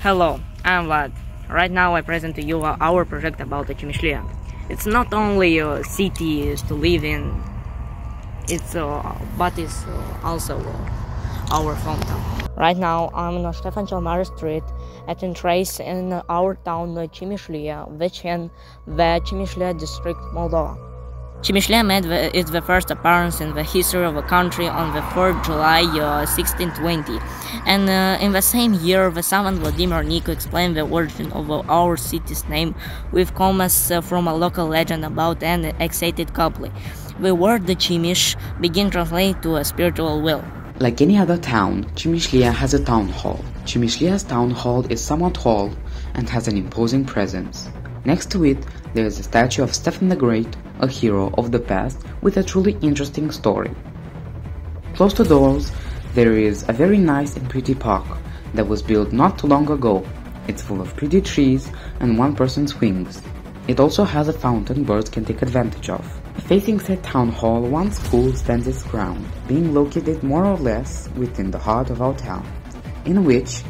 Hello, I'm Vlad. Right now I present to you our project about the Cimișlia. It's not only a city to live in, it's uh, but it's uh, also uh, our hometown. Right now I'm on Stefan cel Mare Street at a trace in our town Cimișlia, which in the Cimișlia district, Moldova. Cimișlia made the, its the first appearance in the history of the country on the 4th July uh, 1620, and uh, in the same year the Savan Vladimir Niko explained the origin of our city's name with comments uh, from a local legend about an excited couple. The word the Chimish begin translate to a spiritual will. Like any other town, Cimișlia has a town hall. Cimișlia's town hall is somewhat tall and has an imposing presence. Next to it, there is a statue of Stephen the Great, a hero of the past with a truly interesting story. Close to doors, there is a very nice and pretty park that was built not too long ago. It's full of pretty trees and one person swings. It also has a fountain birds can take advantage of. Facing said town hall, one school stands its ground, being located more or less within the heart of our town, in which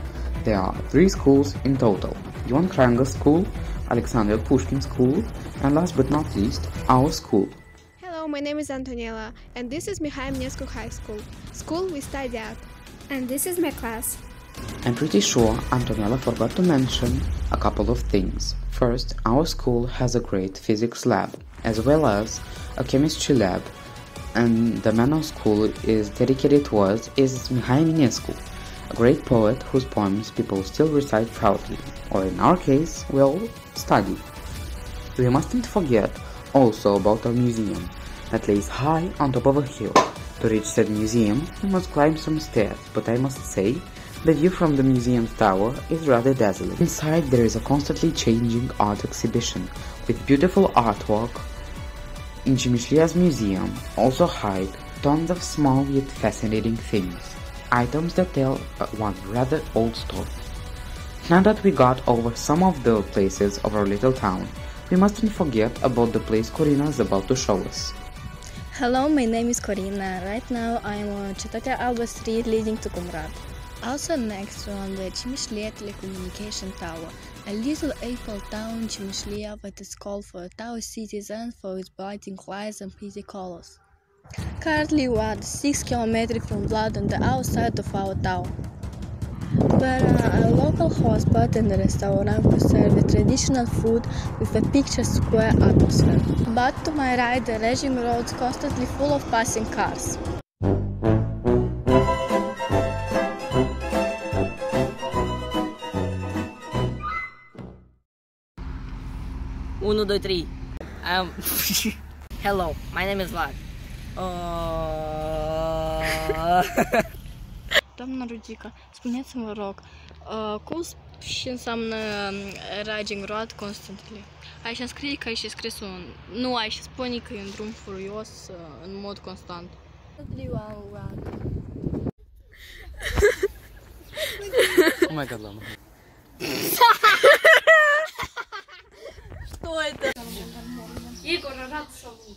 there are three schools in total. Ion Creangă School, Alexander Pushkin School, and last but not least, our school. Hello, my name is Antonella, and this is Mihai Eminescu High School, school we study at. And this is my class. I'm pretty sure Antonella forgot to mention a couple of things. First, our school has a great physics lab, as well as a chemistry lab, and the man of school is dedicated to us is Mihai Eminescu, a great poet whose poems people still recite proudly, or in our case, well, study. We mustn't forget also about our museum, that lays high on top of a hill. To reach said museum, you must climb some stairs, but I must say, the view from the museum's tower is rather dazzling. Inside there is a constantly changing art exhibition, with beautiful artwork. In Cimișlia's museum also hide tons of small yet fascinating things, items that tell uh, one rather old story. Now that we got over some of the places of our little town, we mustn't forget about the place Corina is about to show us. Hello, my name is Corina. Right now I am on Cetatea Alba Street leading to Comrat. Also next on the Cimișlia Telecommunication Tower, a little Eiffel town Cimișlia that is called for a tower citizen for its blinding lights and pretty colors. Currently we are 6 km from Blood on the outside of our town. Where a local hotspot and restaurant who serve traditional food with a picture square atmosphere. But to my right, the regime roads constantly full of passing cars. Uno, três. Um, hello, my name is Vlad. Uh... там Народіка, спиняться морок. Кус ще сам на Райдінг Рад Константли. А ще скрійка, а ще скресун. Ну, а ще споніка, і друм фурйоз, мод констант. Что это? Игорь, рад шоу.